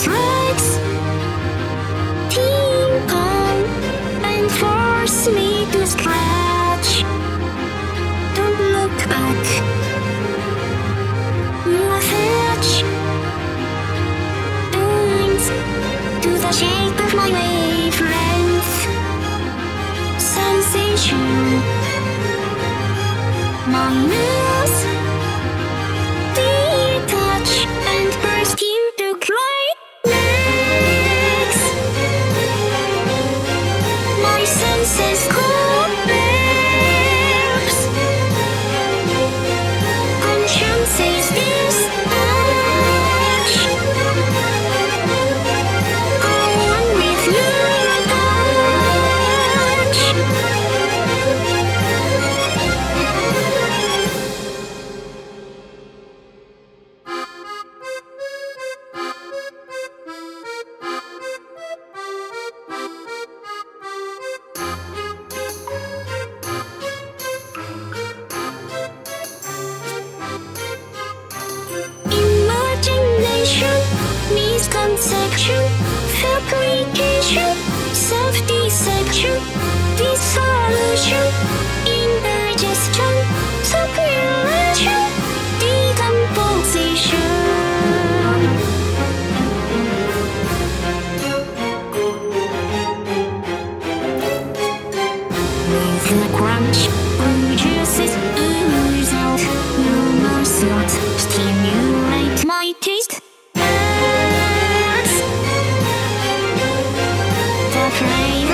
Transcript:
strikes and force me to Don't look back. To the shape of my Sensation. My nose chances crunch, blue juices ooze out, no more salt, stimulate my taste. That's the flame.